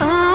Oh.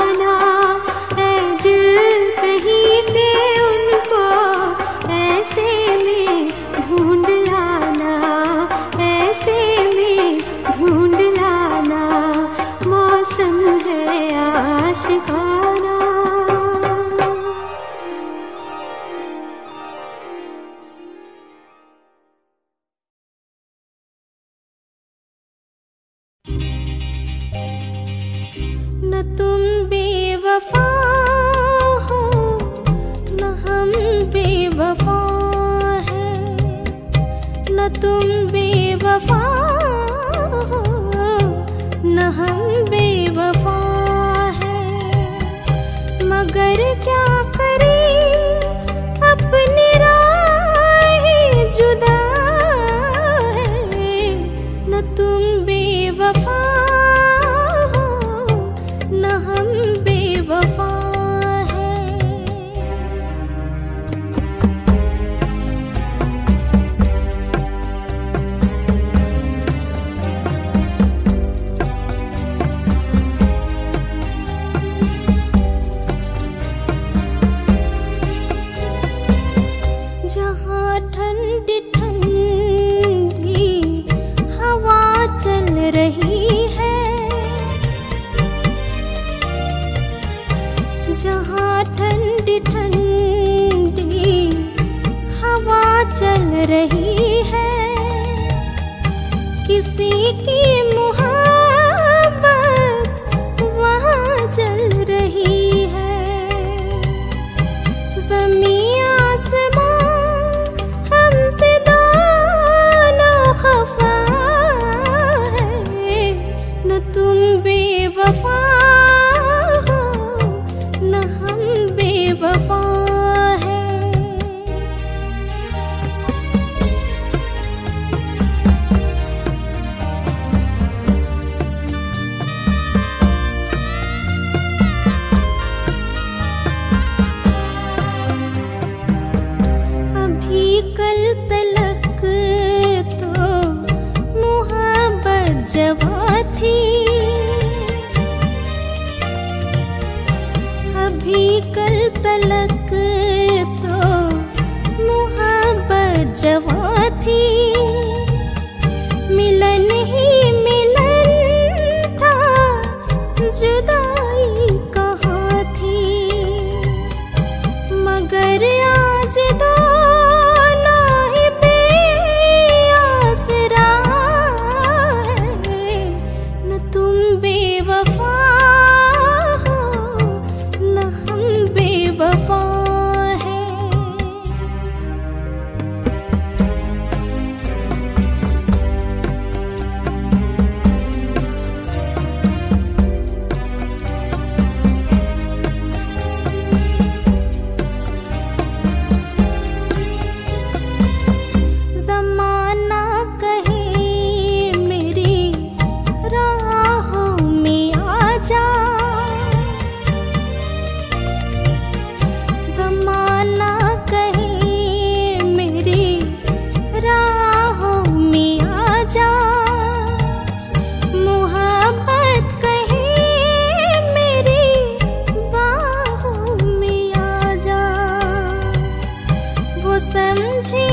ঝি